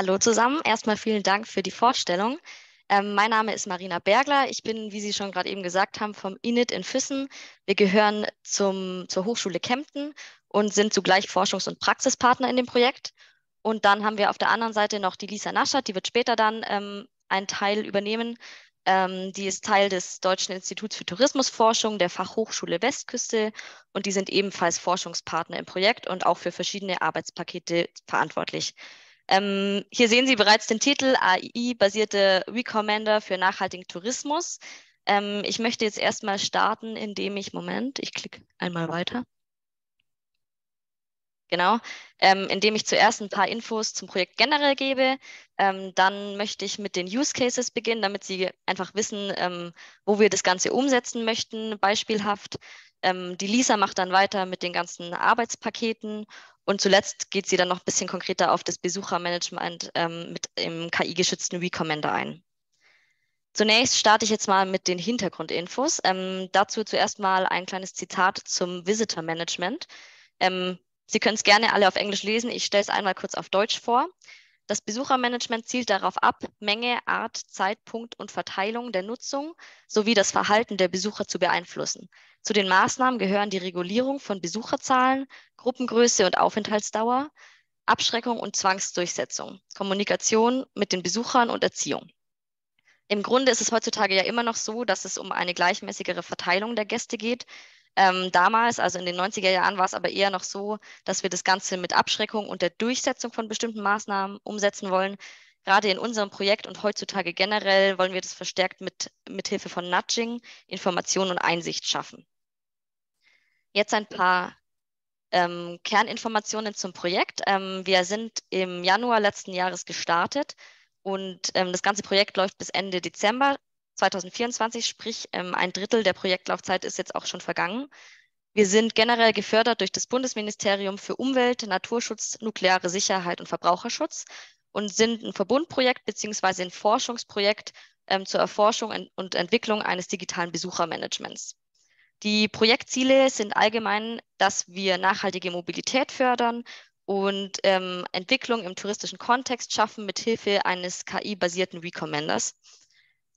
Hallo zusammen. Erstmal vielen Dank für die Vorstellung. Ähm, mein Name ist Marina Bergler. Ich bin, wie Sie schon gerade eben gesagt haben, vom INIT in Füssen. Wir gehören zum, zur Hochschule Kempten und sind zugleich Forschungs- und Praxispartner in dem Projekt. Und dann haben wir auf der anderen Seite noch die Lisa Naschert, die wird später dann ähm, einen Teil übernehmen. Ähm, die ist Teil des Deutschen Instituts für Tourismusforschung der Fachhochschule Westküste und die sind ebenfalls Forschungspartner im Projekt und auch für verschiedene Arbeitspakete verantwortlich. Ähm, hier sehen Sie bereits den Titel AI-basierte Recommander für nachhaltigen Tourismus. Ähm, ich möchte jetzt erstmal starten, indem ich, Moment, ich klicke einmal weiter. Genau, ähm, indem ich zuerst ein paar Infos zum Projekt generell gebe. Ähm, dann möchte ich mit den Use Cases beginnen, damit Sie einfach wissen, ähm, wo wir das Ganze umsetzen möchten, beispielhaft. Ähm, die Lisa macht dann weiter mit den ganzen Arbeitspaketen und zuletzt geht sie dann noch ein bisschen konkreter auf das Besuchermanagement ähm, mit dem KI-geschützten Recommender ein. Zunächst starte ich jetzt mal mit den Hintergrundinfos. Ähm, dazu zuerst mal ein kleines Zitat zum Visitor Management. Ähm, Sie können es gerne alle auf Englisch lesen. Ich stelle es einmal kurz auf Deutsch vor. Das Besuchermanagement zielt darauf ab, Menge, Art, Zeitpunkt und Verteilung der Nutzung sowie das Verhalten der Besucher zu beeinflussen. Zu den Maßnahmen gehören die Regulierung von Besucherzahlen, Gruppengröße und Aufenthaltsdauer, Abschreckung und Zwangsdurchsetzung, Kommunikation mit den Besuchern und Erziehung. Im Grunde ist es heutzutage ja immer noch so, dass es um eine gleichmäßigere Verteilung der Gäste geht. Ähm, damals, also in den 90er Jahren, war es aber eher noch so, dass wir das Ganze mit Abschreckung und der Durchsetzung von bestimmten Maßnahmen umsetzen wollen. Gerade in unserem Projekt und heutzutage generell wollen wir das verstärkt mit, mit Hilfe von Nudging, Information und Einsicht schaffen. Jetzt ein paar ähm, Kerninformationen zum Projekt. Ähm, wir sind im Januar letzten Jahres gestartet und ähm, das ganze Projekt läuft bis Ende Dezember 2024, sprich ähm, ein Drittel der Projektlaufzeit ist jetzt auch schon vergangen. Wir sind generell gefördert durch das Bundesministerium für Umwelt, Naturschutz, nukleare Sicherheit und Verbraucherschutz und sind ein Verbundprojekt bzw. ein Forschungsprojekt ähm, zur Erforschung und Entwicklung eines digitalen Besuchermanagements. Die Projektziele sind allgemein, dass wir nachhaltige Mobilität fördern und ähm, Entwicklung im touristischen Kontext schaffen mit Hilfe eines KI-basierten Recommenders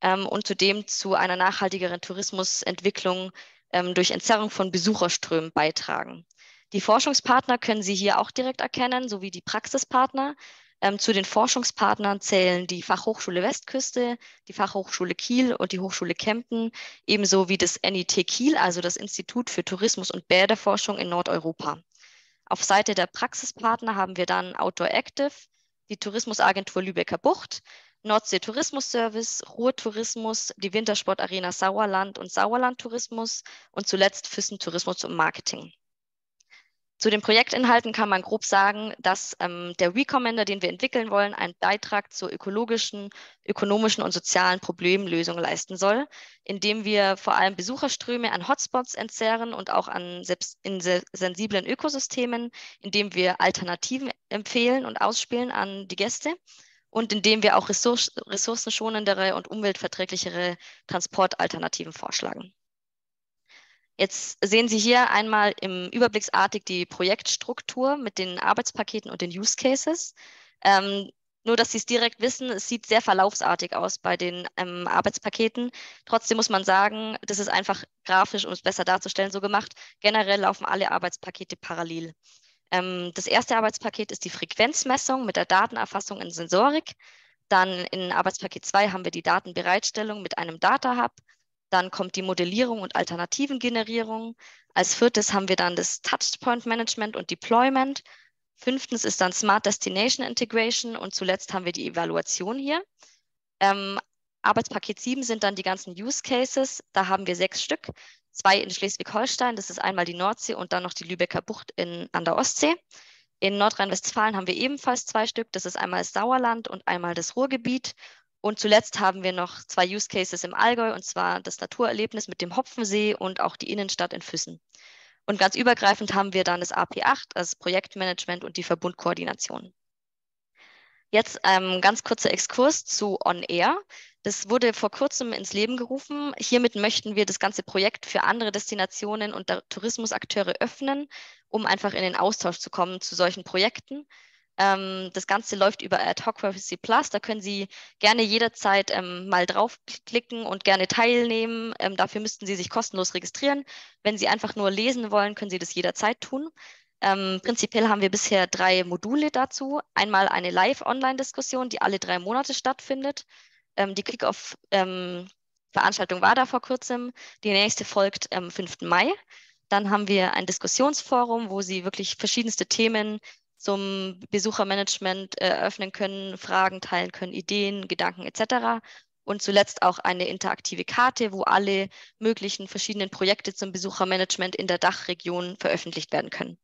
ähm, und zudem zu einer nachhaltigeren Tourismusentwicklung ähm, durch Entzerrung von Besucherströmen beitragen. Die Forschungspartner können Sie hier auch direkt erkennen, sowie die Praxispartner. Ähm, zu den Forschungspartnern zählen die Fachhochschule Westküste, die Fachhochschule Kiel und die Hochschule Kempten, ebenso wie das NIT Kiel, also das Institut für Tourismus und Bäderforschung in Nordeuropa. Auf Seite der Praxispartner haben wir dann Outdoor Active, die Tourismusagentur Lübecker Bucht, Nordsee Tourismus Service, Ruhrtourismus, die Wintersportarena Sauerland und Sauerland Tourismus und zuletzt Füssen Tourismus und Marketing. Zu den Projektinhalten kann man grob sagen, dass ähm, der Recommender, den wir entwickeln wollen, einen Beitrag zur ökologischen, ökonomischen und sozialen Problemlösung leisten soll, indem wir vor allem Besucherströme an Hotspots entzerren und auch an in sensiblen Ökosystemen, indem wir Alternativen empfehlen und ausspielen an die Gäste und indem wir auch ressourcenschonendere und umweltverträglichere Transportalternativen vorschlagen. Jetzt sehen Sie hier einmal im Überblicksartig die Projektstruktur mit den Arbeitspaketen und den Use Cases. Ähm, nur, dass Sie es direkt wissen, es sieht sehr verlaufsartig aus bei den ähm, Arbeitspaketen. Trotzdem muss man sagen, das ist einfach grafisch, um es besser darzustellen, so gemacht. Generell laufen alle Arbeitspakete parallel. Ähm, das erste Arbeitspaket ist die Frequenzmessung mit der Datenerfassung in Sensorik. Dann in Arbeitspaket 2 haben wir die Datenbereitstellung mit einem Data Hub. Dann kommt die Modellierung und Alternativengenerierung. Als viertes haben wir dann das Touchpoint Management und Deployment. Fünftens ist dann Smart Destination Integration und zuletzt haben wir die Evaluation hier. Ähm, Arbeitspaket 7 sind dann die ganzen Use Cases. Da haben wir sechs Stück zwei in Schleswig-Holstein, das ist einmal die Nordsee und dann noch die Lübecker Bucht in, an der Ostsee. In Nordrhein-Westfalen haben wir ebenfalls zwei Stück, das ist einmal das Sauerland und einmal das Ruhrgebiet. Und zuletzt haben wir noch zwei Use Cases im Allgäu, und zwar das Naturerlebnis mit dem Hopfensee und auch die Innenstadt in Füssen. Und ganz übergreifend haben wir dann das AP8, das Projektmanagement und die Verbundkoordination. Jetzt ähm, ganz kurzer Exkurs zu On Air. Das wurde vor kurzem ins Leben gerufen. Hiermit möchten wir das ganze Projekt für andere Destinationen und Tourismusakteure öffnen, um einfach in den Austausch zu kommen zu solchen Projekten. Ähm, das Ganze läuft über Adhocracy Plus. Da können Sie gerne jederzeit ähm, mal draufklicken und gerne teilnehmen. Ähm, dafür müssten Sie sich kostenlos registrieren. Wenn Sie einfach nur lesen wollen, können Sie das jederzeit tun. Ähm, prinzipiell haben wir bisher drei Module dazu. Einmal eine Live-Online-Diskussion, die alle drei Monate stattfindet. Ähm, die Kick-Off-Veranstaltung war da vor kurzem. Die nächste folgt am 5. Mai. Dann haben wir ein Diskussionsforum, wo Sie wirklich verschiedenste Themen zum Besuchermanagement eröffnen können, Fragen teilen können, Ideen, Gedanken etc. Und zuletzt auch eine interaktive Karte, wo alle möglichen verschiedenen Projekte zum Besuchermanagement in der Dachregion veröffentlicht werden können.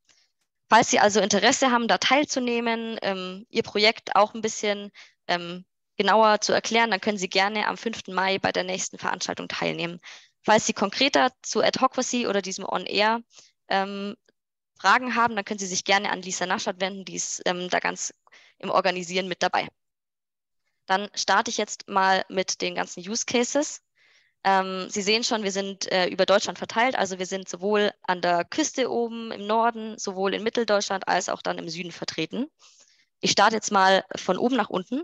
Falls Sie also Interesse haben, da teilzunehmen, ähm, Ihr Projekt auch ein bisschen ähm, genauer zu erklären, dann können Sie gerne am 5. Mai bei der nächsten Veranstaltung teilnehmen. Falls Sie konkreter zu Adhocacy oder diesem On-Air ähm, Fragen haben, dann können Sie sich gerne an Lisa Naschat wenden, die ist ähm, da ganz im Organisieren mit dabei. Dann starte ich jetzt mal mit den ganzen Use Cases. Ähm, Sie sehen schon, wir sind äh, über Deutschland verteilt. Also wir sind sowohl an der Küste oben im Norden, sowohl in Mitteldeutschland als auch dann im Süden vertreten. Ich starte jetzt mal von oben nach unten.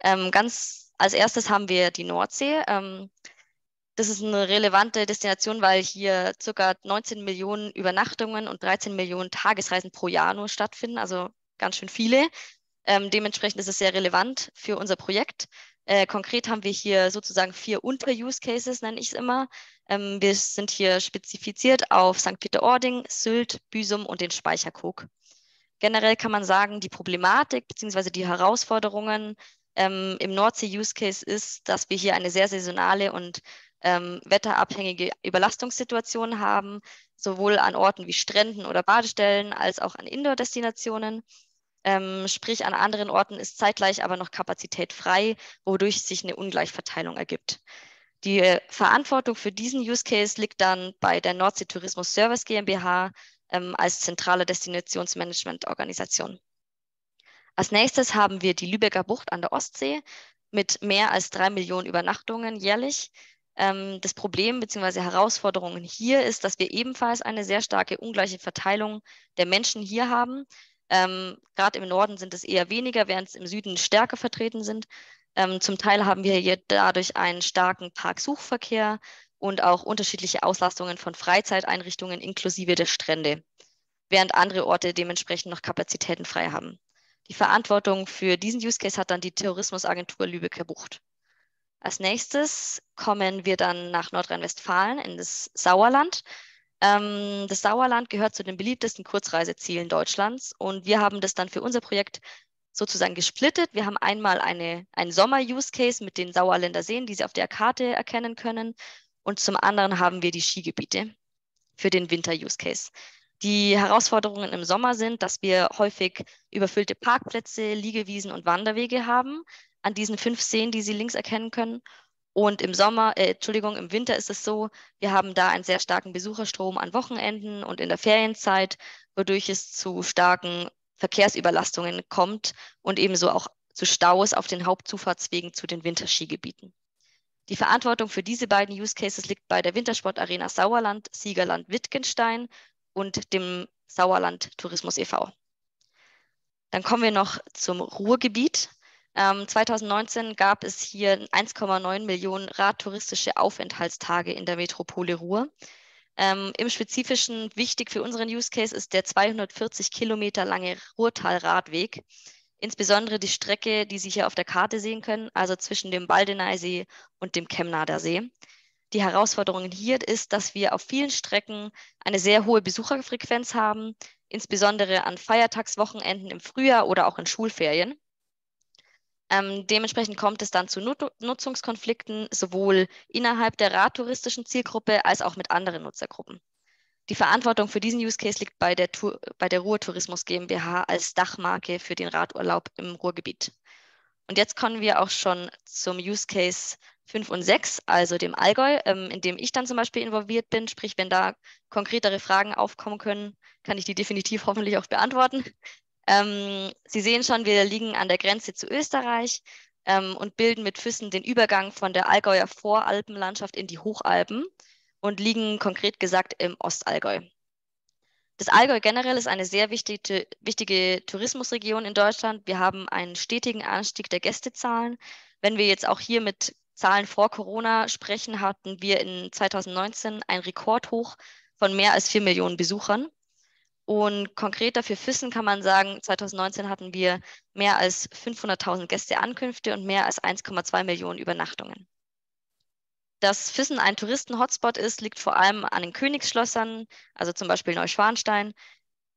Ähm, ganz als erstes haben wir die Nordsee. Ähm, das ist eine relevante Destination, weil hier ca. 19 Millionen Übernachtungen und 13 Millionen Tagesreisen pro Jahr nur stattfinden, also ganz schön viele. Ähm, dementsprechend ist es sehr relevant für unser Projekt. Äh, konkret haben wir hier sozusagen vier Unter-Use-Cases, nenne ich es immer. Ähm, wir sind hier spezifiziert auf St. Peter-Ording, Sylt, Büsum und den Speicherkog. Generell kann man sagen, die Problematik bzw. die Herausforderungen ähm, im Nordsee-Use-Case ist, dass wir hier eine sehr saisonale und ähm, wetterabhängige Überlastungssituation haben, sowohl an Orten wie Stränden oder Badestellen als auch an Indoor-Destinationen. Ähm, sprich, an anderen Orten ist zeitgleich aber noch Kapazität frei, wodurch sich eine Ungleichverteilung ergibt. Die äh, Verantwortung für diesen Use Case liegt dann bei der Nordsee Tourismus Service GmbH ähm, als zentrale Destinationsmanagement-Organisation. Als nächstes haben wir die Lübecker Bucht an der Ostsee mit mehr als drei Millionen Übernachtungen jährlich. Ähm, das Problem bzw. Herausforderungen hier ist, dass wir ebenfalls eine sehr starke ungleiche Verteilung der Menschen hier haben. Ähm, Gerade im Norden sind es eher weniger, während es im Süden stärker vertreten sind. Ähm, zum Teil haben wir hier dadurch einen starken Parksuchverkehr und auch unterschiedliche Auslastungen von Freizeiteinrichtungen inklusive der Strände, während andere Orte dementsprechend noch Kapazitäten frei haben. Die Verantwortung für diesen Use Case hat dann die Tourismusagentur Lübecker Bucht. Als nächstes kommen wir dann nach Nordrhein-Westfalen in das Sauerland. Ähm, das Sauerland gehört zu den beliebtesten Kurzreisezielen Deutschlands und wir haben das dann für unser Projekt sozusagen gesplittet. Wir haben einmal eine, einen Sommer-Use-Case mit den Sauerländer Seen, die Sie auf der Karte erkennen können. Und zum anderen haben wir die Skigebiete für den Winter-Use-Case. Die Herausforderungen im Sommer sind, dass wir häufig überfüllte Parkplätze, Liegewiesen und Wanderwege haben an diesen fünf Seen, die Sie links erkennen können. Und im Sommer, äh, Entschuldigung, im Winter ist es so, wir haben da einen sehr starken Besucherstrom an Wochenenden und in der Ferienzeit, wodurch es zu starken Verkehrsüberlastungen kommt und ebenso auch zu Staus auf den Hauptzufahrtswegen zu den Winterskigebieten. Die Verantwortung für diese beiden Use Cases liegt bei der Wintersportarena Sauerland, Siegerland Wittgenstein und dem Sauerland Tourismus e.V. Dann kommen wir noch zum Ruhrgebiet. Ähm, 2019 gab es hier 1,9 Millionen radtouristische Aufenthaltstage in der Metropole Ruhr. Ähm, Im Spezifischen wichtig für unseren Use Case ist der 240 Kilometer lange Ruhrtal-Radweg. Insbesondere die Strecke, die Sie hier auf der Karte sehen können, also zwischen dem Baldeneysee und dem Chemnader See. Die Herausforderung hier ist, dass wir auf vielen Strecken eine sehr hohe Besucherfrequenz haben, insbesondere an Feiertagswochenenden im Frühjahr oder auch in Schulferien. Ähm, dementsprechend kommt es dann zu Nut Nutzungskonflikten sowohl innerhalb der radtouristischen Zielgruppe als auch mit anderen Nutzergruppen. Die Verantwortung für diesen Use Case liegt bei der, Tour bei der Ruhrtourismus GmbH als Dachmarke für den Radurlaub im Ruhrgebiet. Und jetzt kommen wir auch schon zum Use Case 5 und 6, also dem Allgäu, ähm, in dem ich dann zum Beispiel involviert bin. Sprich, wenn da konkretere Fragen aufkommen können, kann ich die definitiv hoffentlich auch beantworten. Ähm, Sie sehen schon, wir liegen an der Grenze zu Österreich ähm, und bilden mit Füssen den Übergang von der Allgäuer Voralpenlandschaft in die Hochalpen und liegen konkret gesagt im Ostallgäu. Das Allgäu generell ist eine sehr wichtige, wichtige Tourismusregion in Deutschland. Wir haben einen stetigen Anstieg der Gästezahlen. Wenn wir jetzt auch hier mit Zahlen vor Corona sprechen, hatten wir in 2019 ein Rekordhoch von mehr als vier Millionen Besuchern. Und konkreter für Füssen kann man sagen, 2019 hatten wir mehr als 500.000 Gästeankünfte und mehr als 1,2 Millionen Übernachtungen. Dass Füssen ein Touristen-Hotspot ist, liegt vor allem an den Königsschlössern, also zum Beispiel Neuschwanstein,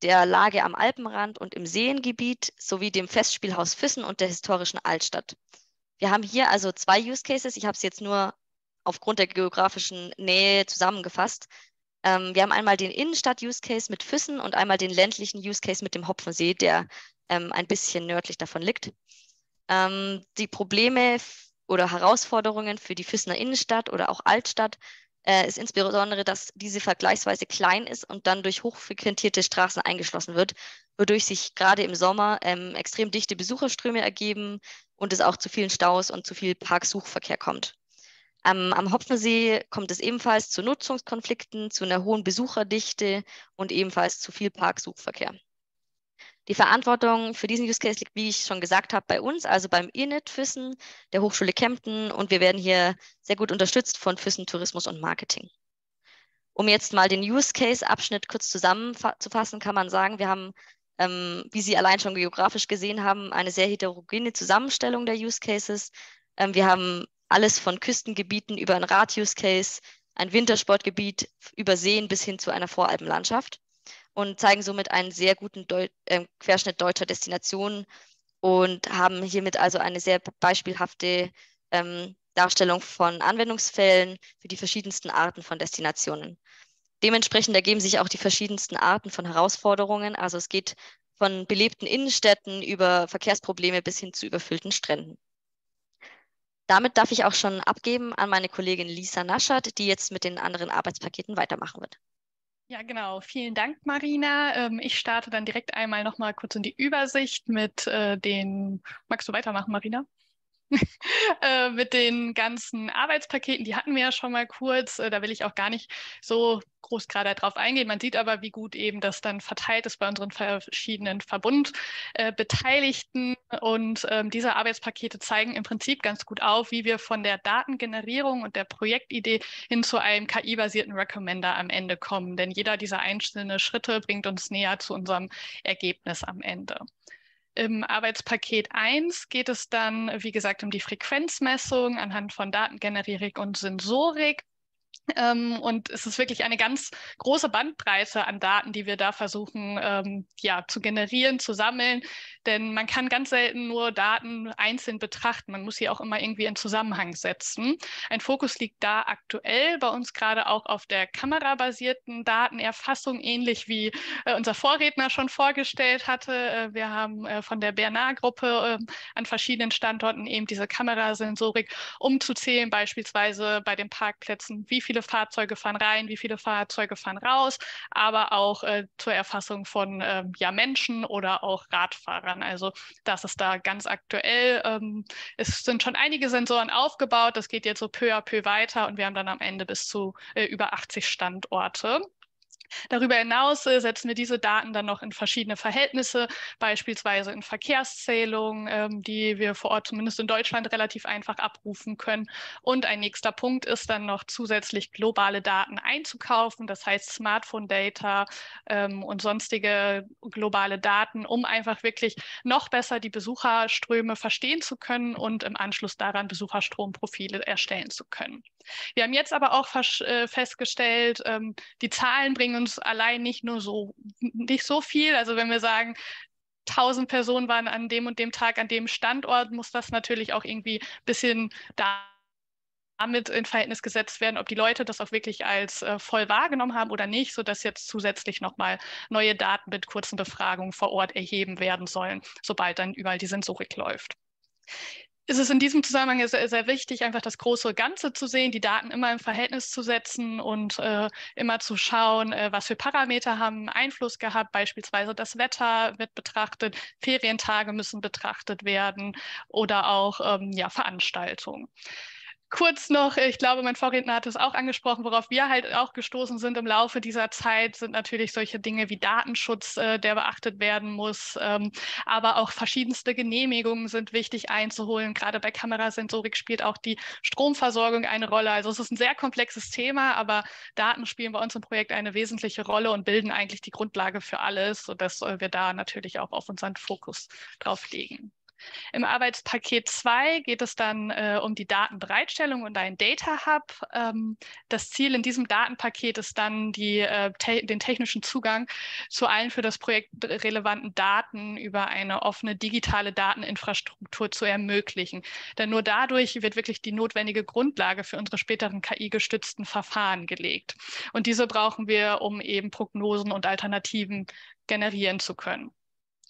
der Lage am Alpenrand und im Seengebiet sowie dem Festspielhaus Füssen und der historischen Altstadt. Wir haben hier also zwei Use Cases. Ich habe es jetzt nur aufgrund der geografischen Nähe zusammengefasst. Ähm, wir haben einmal den Innenstadt-Use Case mit Füssen und einmal den ländlichen Use Case mit dem Hopfensee, der ähm, ein bisschen nördlich davon liegt. Ähm, die Probleme oder Herausforderungen für die Füssener Innenstadt oder auch Altstadt äh, ist insbesondere, dass diese vergleichsweise klein ist und dann durch hochfrequentierte Straßen eingeschlossen wird, wodurch sich gerade im Sommer ähm, extrem dichte Besucherströme ergeben und es auch zu vielen Staus und zu viel Parksuchverkehr kommt. Ähm, am Hopfensee kommt es ebenfalls zu Nutzungskonflikten, zu einer hohen Besucherdichte und ebenfalls zu viel Parksuchverkehr. Die Verantwortung für diesen Use Case liegt, wie ich schon gesagt habe, bei uns, also beim INIT Füssen, der Hochschule Kempten und wir werden hier sehr gut unterstützt von Füssen Tourismus und Marketing. Um jetzt mal den Use Case Abschnitt kurz zusammenzufassen, kann man sagen, wir haben, ähm, wie Sie allein schon geografisch gesehen haben, eine sehr heterogene Zusammenstellung der Use Cases. Ähm, wir haben alles von Küstengebieten über ein Rad-Use Case, ein Wintersportgebiet über Seen bis hin zu einer Voralpenlandschaft und zeigen somit einen sehr guten Deu äh, Querschnitt deutscher Destinationen und haben hiermit also eine sehr beispielhafte ähm, Darstellung von Anwendungsfällen für die verschiedensten Arten von Destinationen. Dementsprechend ergeben sich auch die verschiedensten Arten von Herausforderungen. Also es geht von belebten Innenstädten über Verkehrsprobleme bis hin zu überfüllten Stränden. Damit darf ich auch schon abgeben an meine Kollegin Lisa Naschert, die jetzt mit den anderen Arbeitspaketen weitermachen wird. Ja, genau. Vielen Dank, Marina. Ähm, ich starte dann direkt einmal noch mal kurz in die Übersicht mit äh, den. Magst du weitermachen, Marina? äh, mit den ganzen Arbeitspaketen, die hatten wir ja schon mal kurz. Äh, da will ich auch gar nicht so groß gerade darauf eingehen. Man sieht aber, wie gut eben das dann verteilt ist bei unseren verschiedenen Verbundbeteiligten. Äh, und ähm, diese Arbeitspakete zeigen im Prinzip ganz gut auf, wie wir von der Datengenerierung und der Projektidee hin zu einem KI-basierten Recommender am Ende kommen. Denn jeder dieser einzelnen Schritte bringt uns näher zu unserem Ergebnis am Ende. Im Arbeitspaket 1 geht es dann, wie gesagt, um die Frequenzmessung anhand von Datengenerierung und Sensorik. Ähm, und es ist wirklich eine ganz große Bandbreite an Daten, die wir da versuchen ähm, ja, zu generieren, zu sammeln. Denn man kann ganz selten nur Daten einzeln betrachten. Man muss sie auch immer irgendwie in Zusammenhang setzen. Ein Fokus liegt da aktuell bei uns gerade auch auf der kamerabasierten Datenerfassung, ähnlich wie äh, unser Vorredner schon vorgestellt hatte. Äh, wir haben äh, von der Bernard-Gruppe äh, an verschiedenen Standorten eben diese Kamerasensorik, um zu zählen, beispielsweise bei den Parkplätzen, wie viele Fahrzeuge fahren rein, wie viele Fahrzeuge fahren raus, aber auch äh, zur Erfassung von ähm, ja, Menschen oder auch Radfahrern. Also das ist da ganz aktuell. Ähm, es sind schon einige Sensoren aufgebaut. Das geht jetzt so peu à peu weiter und wir haben dann am Ende bis zu äh, über 80 Standorte. Darüber hinaus äh, setzen wir diese Daten dann noch in verschiedene Verhältnisse, beispielsweise in Verkehrszählungen, ähm, die wir vor Ort zumindest in Deutschland relativ einfach abrufen können. Und ein nächster Punkt ist dann noch zusätzlich globale Daten einzukaufen, das heißt Smartphone-Data ähm, und sonstige globale Daten, um einfach wirklich noch besser die Besucherströme verstehen zu können und im Anschluss daran Besucherstromprofile erstellen zu können. Wir haben jetzt aber auch äh, festgestellt, ähm, die Zahlen bringen uns allein nicht nur so, nicht so viel. Also wenn wir sagen, 1000 Personen waren an dem und dem Tag an dem Standort, muss das natürlich auch irgendwie ein bisschen damit in Verhältnis gesetzt werden, ob die Leute das auch wirklich als äh, voll wahrgenommen haben oder nicht, sodass jetzt zusätzlich nochmal neue Daten mit kurzen Befragungen vor Ort erheben werden sollen, sobald dann überall die Sensorik läuft ist es in diesem Zusammenhang sehr, sehr, wichtig, einfach das große Ganze zu sehen, die Daten immer im Verhältnis zu setzen und äh, immer zu schauen, äh, was für Parameter haben Einfluss gehabt. Beispielsweise das Wetter wird betrachtet, Ferientage müssen betrachtet werden oder auch ähm, ja, Veranstaltungen. Kurz noch, ich glaube, mein Vorredner hat es auch angesprochen, worauf wir halt auch gestoßen sind im Laufe dieser Zeit, sind natürlich solche Dinge wie Datenschutz, äh, der beachtet werden muss. Ähm, aber auch verschiedenste Genehmigungen sind wichtig einzuholen. Gerade bei Kamerasensorik spielt auch die Stromversorgung eine Rolle. Also es ist ein sehr komplexes Thema, aber Daten spielen bei uns im Projekt eine wesentliche Rolle und bilden eigentlich die Grundlage für alles, sodass äh, wir da natürlich auch auf unseren Fokus drauf legen. Im Arbeitspaket 2 geht es dann äh, um die Datenbereitstellung und ein Data Hub. Ähm, das Ziel in diesem Datenpaket ist dann, die, äh, te den technischen Zugang zu allen für das Projekt relevanten Daten über eine offene digitale Dateninfrastruktur zu ermöglichen. Denn nur dadurch wird wirklich die notwendige Grundlage für unsere späteren KI-gestützten Verfahren gelegt. Und diese brauchen wir, um eben Prognosen und Alternativen generieren zu können.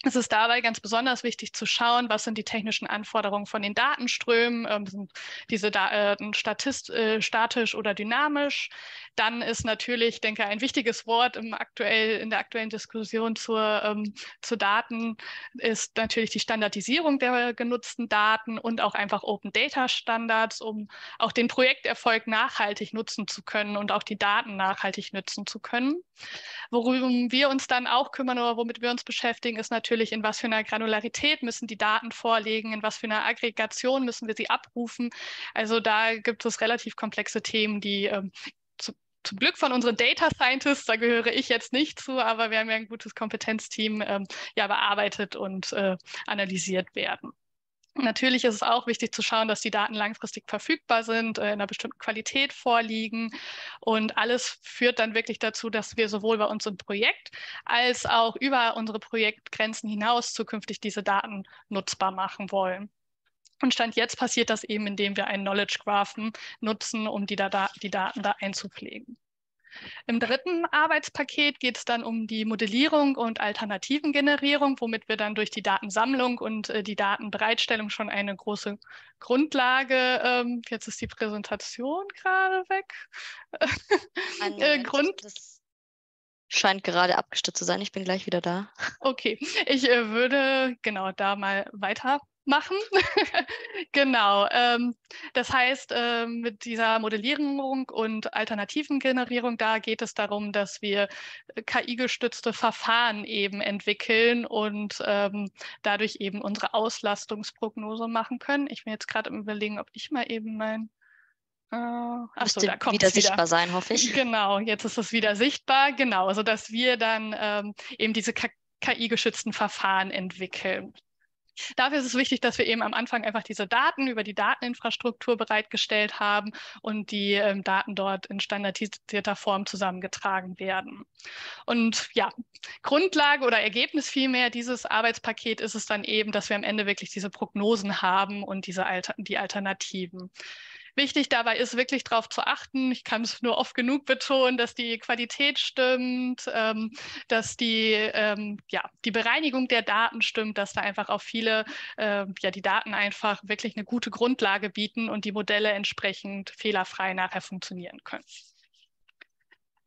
Es ist dabei ganz besonders wichtig zu schauen, was sind die technischen Anforderungen von den Datenströmen, ähm, sind diese Daten statist, äh, statisch oder dynamisch. Dann ist natürlich, denke ich, ein wichtiges Wort im aktuell, in der aktuellen Diskussion zur, ähm, zu Daten ist natürlich die Standardisierung der genutzten Daten und auch einfach Open Data Standards, um auch den Projekterfolg nachhaltig nutzen zu können und auch die Daten nachhaltig nutzen zu können. Worum wir uns dann auch kümmern oder womit wir uns beschäftigen, ist natürlich, in was für einer Granularität müssen die Daten vorliegen, in was für einer Aggregation müssen wir sie abrufen. Also da gibt es relativ komplexe Themen, die ähm, zu, zum Glück von unseren Data Scientists, da gehöre ich jetzt nicht zu, aber wir haben ja ein gutes Kompetenzteam ähm, ja bearbeitet und äh, analysiert werden. Natürlich ist es auch wichtig zu schauen, dass die Daten langfristig verfügbar sind, äh, in einer bestimmten Qualität vorliegen. Und alles führt dann wirklich dazu, dass wir sowohl bei uns im Projekt als auch über unsere Projektgrenzen hinaus zukünftig diese Daten nutzbar machen wollen. Und Stand jetzt passiert das eben, indem wir einen Knowledge Graphen nutzen, um die, da, die Daten da einzupflegen. Im dritten Arbeitspaket geht es dann um die Modellierung und Alternativengenerierung, womit wir dann durch die Datensammlung und äh, die Datenbereitstellung schon eine große Grundlage, ähm, jetzt ist die Präsentation gerade weg, äh, Grund, das scheint gerade abgestürzt zu sein. Ich bin gleich wieder da. Okay, ich äh, würde genau da mal weiter machen. genau. Ähm, das heißt, äh, mit dieser Modellierung und Alternativengenerierung, da geht es darum, dass wir äh, KI-gestützte Verfahren eben entwickeln und ähm, dadurch eben unsere Auslastungsprognose machen können. Ich bin jetzt gerade im Überlegen, ob ich mal eben mein äh, achso, da kommt wieder, wieder sichtbar sein, hoffe ich. Genau, jetzt ist es wieder sichtbar. Genau, sodass wir dann ähm, eben diese KI-geschützten Verfahren entwickeln. Dafür ist es wichtig, dass wir eben am Anfang einfach diese Daten über die Dateninfrastruktur bereitgestellt haben und die ähm, Daten dort in standardisierter Form zusammengetragen werden. Und ja, Grundlage oder Ergebnis vielmehr dieses Arbeitspaket ist es dann eben, dass wir am Ende wirklich diese Prognosen haben und diese Alter die Alternativen. Wichtig dabei ist wirklich darauf zu achten, ich kann es nur oft genug betonen, dass die Qualität stimmt, ähm, dass die, ähm, ja, die Bereinigung der Daten stimmt, dass da einfach auch viele, äh, ja, die Daten einfach wirklich eine gute Grundlage bieten und die Modelle entsprechend fehlerfrei nachher funktionieren können.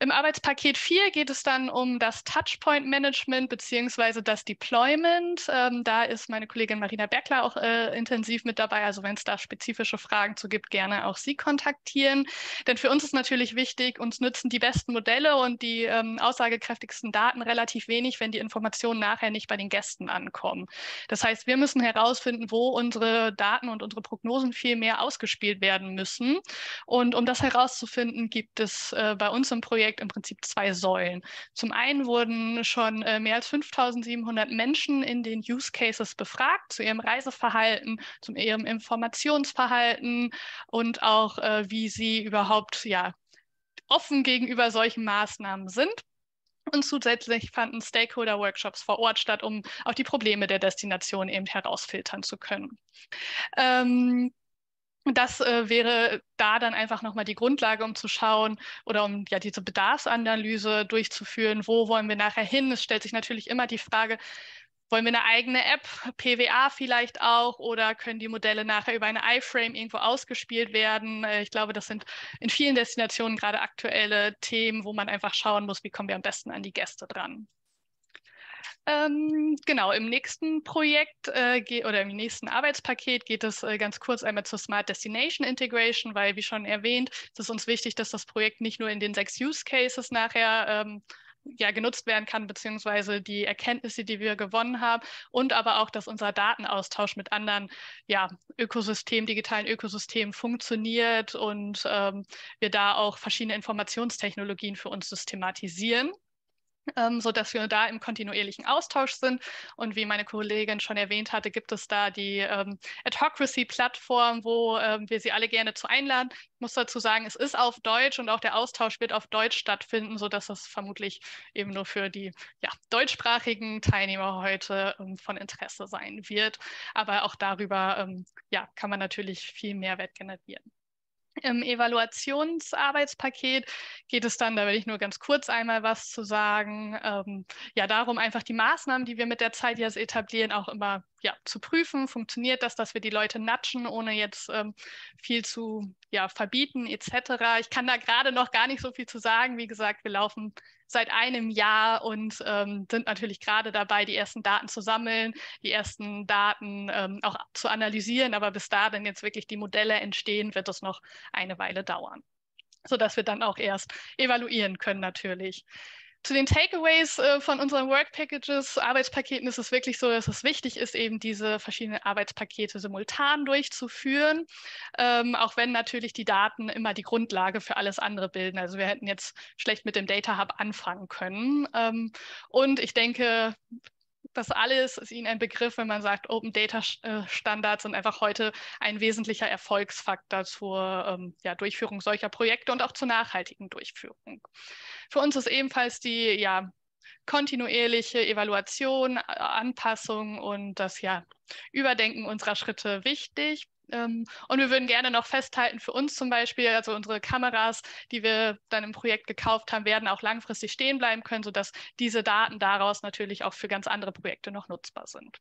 Im Arbeitspaket 4 geht es dann um das Touchpoint-Management beziehungsweise das Deployment. Ähm, da ist meine Kollegin Marina Bergler auch äh, intensiv mit dabei. Also wenn es da spezifische Fragen zu gibt, gerne auch Sie kontaktieren. Denn für uns ist natürlich wichtig, uns nützen die besten Modelle und die ähm, aussagekräftigsten Daten relativ wenig, wenn die Informationen nachher nicht bei den Gästen ankommen. Das heißt, wir müssen herausfinden, wo unsere Daten und unsere Prognosen viel mehr ausgespielt werden müssen. Und um das herauszufinden, gibt es äh, bei uns im Projekt Projekt im Prinzip zwei Säulen. Zum einen wurden schon äh, mehr als 5700 Menschen in den Use Cases befragt zu ihrem Reiseverhalten, zu ihrem Informationsverhalten und auch, äh, wie sie überhaupt ja, offen gegenüber solchen Maßnahmen sind. Und zusätzlich fanden Stakeholder-Workshops vor Ort statt, um auch die Probleme der Destination eben herausfiltern zu können. Ähm, das äh, wäre da dann einfach nochmal die Grundlage, um zu schauen oder um ja diese Bedarfsanalyse durchzuführen, wo wollen wir nachher hin. Es stellt sich natürlich immer die Frage, wollen wir eine eigene App, PWA vielleicht auch, oder können die Modelle nachher über eine iFrame irgendwo ausgespielt werden? Äh, ich glaube, das sind in vielen Destinationen gerade aktuelle Themen, wo man einfach schauen muss, wie kommen wir am besten an die Gäste dran. Ähm, genau, im nächsten Projekt äh, oder im nächsten Arbeitspaket geht es äh, ganz kurz einmal zur Smart Destination Integration, weil, wie schon erwähnt, es ist uns wichtig, dass das Projekt nicht nur in den sechs Use Cases nachher ähm, ja, genutzt werden kann, beziehungsweise die Erkenntnisse, die wir gewonnen haben und aber auch, dass unser Datenaustausch mit anderen ja, Ökosystemen, digitalen Ökosystemen funktioniert und ähm, wir da auch verschiedene Informationstechnologien für uns systematisieren ähm, sodass wir da im kontinuierlichen Austausch sind. Und wie meine Kollegin schon erwähnt hatte, gibt es da die ähm, Adhocracy-Plattform, wo ähm, wir Sie alle gerne zu einladen. Ich muss dazu sagen, es ist auf Deutsch und auch der Austausch wird auf Deutsch stattfinden, sodass es vermutlich eben nur für die ja, deutschsprachigen Teilnehmer heute ähm, von Interesse sein wird. Aber auch darüber ähm, ja, kann man natürlich viel Mehrwert generieren. Im Evaluationsarbeitspaket geht es dann, da will ich nur ganz kurz einmal was zu sagen, ähm, ja darum einfach die Maßnahmen, die wir mit der Zeit jetzt etablieren, auch immer ja, zu prüfen. Funktioniert das, dass wir die Leute natschen, ohne jetzt ähm, viel zu ja, verbieten etc. Ich kann da gerade noch gar nicht so viel zu sagen. Wie gesagt, wir laufen seit einem Jahr und ähm, sind natürlich gerade dabei, die ersten Daten zu sammeln, die ersten Daten ähm, auch zu analysieren. Aber bis da dann jetzt wirklich die Modelle entstehen, wird es noch eine Weile dauern, sodass wir dann auch erst evaluieren können natürlich. Zu den Takeaways äh, von unseren Work Packages, Arbeitspaketen ist es wirklich so, dass es wichtig ist, eben diese verschiedenen Arbeitspakete simultan durchzuführen, ähm, auch wenn natürlich die Daten immer die Grundlage für alles andere bilden. Also wir hätten jetzt schlecht mit dem Data Hub anfangen können. Ähm, und ich denke, das alles ist Ihnen ein Begriff, wenn man sagt, Open Data äh, Standards sind einfach heute ein wesentlicher Erfolgsfaktor zur ähm, ja, Durchführung solcher Projekte und auch zur nachhaltigen Durchführung. Für uns ist ebenfalls die ja, kontinuierliche Evaluation, Anpassung und das ja, Überdenken unserer Schritte wichtig. Ähm, und wir würden gerne noch festhalten, für uns zum Beispiel, also unsere Kameras, die wir dann im Projekt gekauft haben, werden auch langfristig stehen bleiben können, sodass diese Daten daraus natürlich auch für ganz andere Projekte noch nutzbar sind.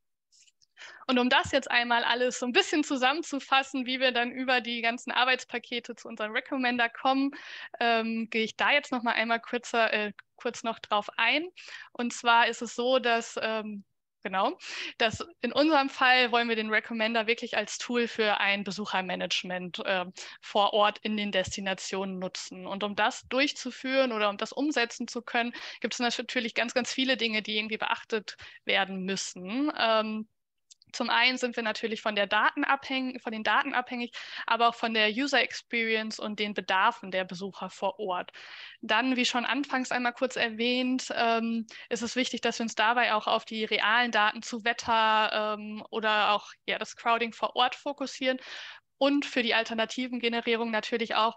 Und um das jetzt einmal alles so ein bisschen zusammenzufassen, wie wir dann über die ganzen Arbeitspakete zu unserem Recommender kommen, ähm, gehe ich da jetzt noch mal einmal kürzer, äh, kurz noch drauf ein. Und zwar ist es so, dass ähm, Genau. Das, in unserem Fall wollen wir den Recommender wirklich als Tool für ein Besuchermanagement äh, vor Ort in den Destinationen nutzen. Und um das durchzuführen oder um das umsetzen zu können, gibt es natürlich ganz, ganz viele Dinge, die irgendwie beachtet werden müssen. Ähm, zum einen sind wir natürlich von, der Daten abhängig, von den Daten abhängig, aber auch von der User Experience und den Bedarfen der Besucher vor Ort. Dann, wie schon anfangs einmal kurz erwähnt, ähm, ist es wichtig, dass wir uns dabei auch auf die realen Daten zu Wetter ähm, oder auch ja, das Crowding vor Ort fokussieren und für die alternativen Generierung natürlich auch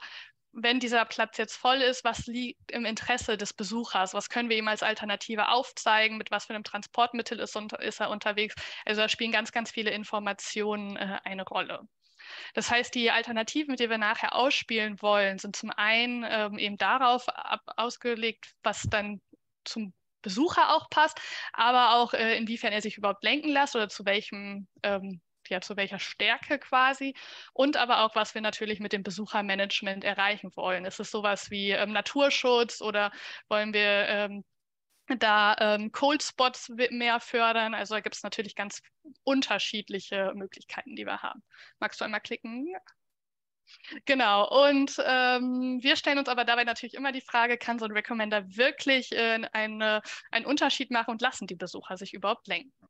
wenn dieser Platz jetzt voll ist, was liegt im Interesse des Besuchers? Was können wir ihm als Alternative aufzeigen? Mit was für einem Transportmittel ist, ist er unterwegs? Also da spielen ganz, ganz viele Informationen äh, eine Rolle. Das heißt, die Alternativen, die wir nachher ausspielen wollen, sind zum einen ähm, eben darauf ab, ausgelegt, was dann zum Besucher auch passt, aber auch äh, inwiefern er sich überhaupt lenken lässt oder zu welchem ähm, ja, zu welcher Stärke quasi und aber auch, was wir natürlich mit dem Besuchermanagement erreichen wollen. Ist es sowas wie ähm, Naturschutz oder wollen wir ähm, da ähm, Cold Spots mehr fördern? Also da gibt es natürlich ganz unterschiedliche Möglichkeiten, die wir haben. Magst du einmal klicken? Genau, und ähm, wir stellen uns aber dabei natürlich immer die Frage, kann so ein Recommender wirklich äh, eine, einen Unterschied machen und lassen die Besucher sich überhaupt lenken?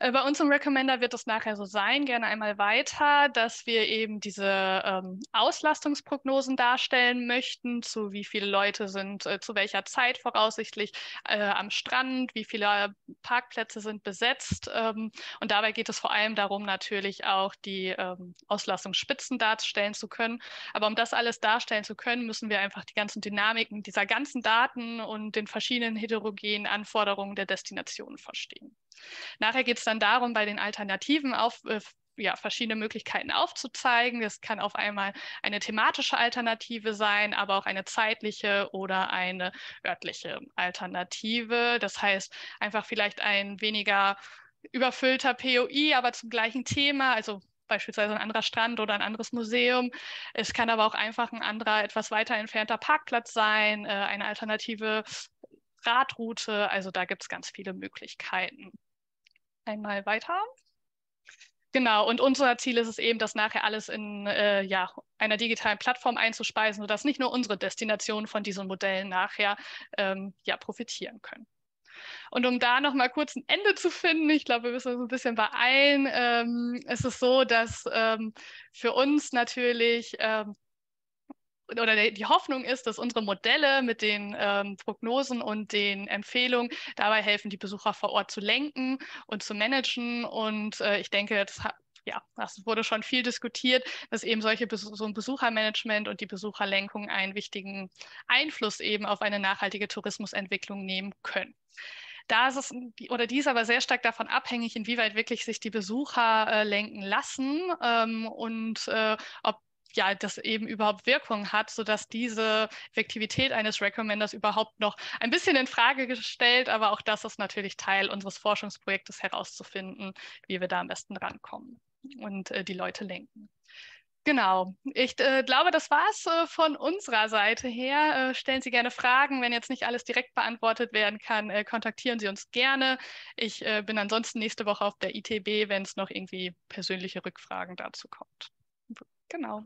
Äh, bei uns im Recommender wird es nachher so sein, gerne einmal weiter, dass wir eben diese ähm, Auslastungsprognosen darstellen möchten, zu wie viele Leute sind äh, zu welcher Zeit voraussichtlich äh, am Strand, wie viele Parkplätze sind besetzt. Ähm, und dabei geht es vor allem darum, natürlich auch die ähm, Auslastungsspitzen darstellen zu können. Aber um das alles darstellen zu können, müssen wir einfach die ganzen Dynamiken dieser ganzen Daten und den verschiedenen heterogenen Anforderungen der Destinationen verstehen. Nachher geht es dann darum, bei den Alternativen auf äh, ja, verschiedene Möglichkeiten aufzuzeigen. Das kann auf einmal eine thematische Alternative sein, aber auch eine zeitliche oder eine örtliche Alternative. Das heißt, einfach vielleicht ein weniger überfüllter POI, aber zum gleichen Thema, also beispielsweise ein anderer Strand oder ein anderes Museum. Es kann aber auch einfach ein anderer, etwas weiter entfernter Parkplatz sein, äh, eine alternative Radroute. Also da gibt es ganz viele Möglichkeiten. Einmal weiter. Genau, und unser Ziel ist es eben, das nachher alles in äh, ja, einer digitalen Plattform einzuspeisen, sodass nicht nur unsere Destinationen von diesen Modellen nachher ähm, ja, profitieren können. Und um da nochmal kurz ein Ende zu finden, ich glaube, wir müssen uns ein bisschen beeilen, ähm, ist es so, dass ähm, für uns natürlich ähm, oder die Hoffnung ist, dass unsere Modelle mit den ähm, Prognosen und den Empfehlungen dabei helfen, die Besucher vor Ort zu lenken und zu managen. Und äh, ich denke, das hat ja, das wurde schon viel diskutiert, dass eben solche so ein Besuchermanagement und die Besucherlenkung einen wichtigen Einfluss eben auf eine nachhaltige Tourismusentwicklung nehmen können. Da ist es oder die ist aber sehr stark davon abhängig, inwieweit wirklich sich die Besucher äh, lenken lassen ähm, und äh, ob ja, das eben überhaupt Wirkung hat, sodass diese Effektivität eines Recommenders überhaupt noch ein bisschen in Frage gestellt, aber auch das ist natürlich Teil unseres Forschungsprojektes herauszufinden, wie wir da am besten rankommen und äh, die Leute lenken. Genau. Ich äh, glaube, das war es äh, von unserer Seite her. Äh, stellen Sie gerne Fragen. Wenn jetzt nicht alles direkt beantwortet werden kann, äh, kontaktieren Sie uns gerne. Ich äh, bin ansonsten nächste Woche auf der ITB, wenn es noch irgendwie persönliche Rückfragen dazu kommt. Genau.